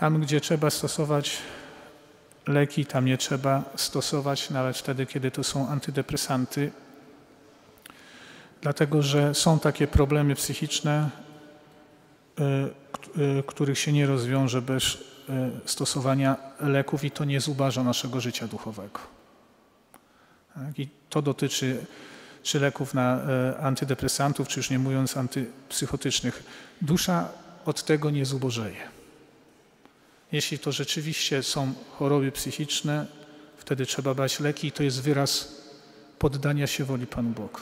Tam, gdzie trzeba stosować leki, tam nie trzeba stosować, nawet wtedy, kiedy to są antydepresanty, dlatego że są takie problemy psychiczne, y, y, których się nie rozwiąże bez y, stosowania leków i to nie zubaża naszego życia duchowego. Tak? I to dotyczy czy leków na antydepresantów, czy już nie mówiąc antypsychotycznych. Dusza od tego nie zubożeje. Jeśli to rzeczywiście są choroby psychiczne, wtedy trzeba brać leki i to jest wyraz poddania się woli Panu Bogu.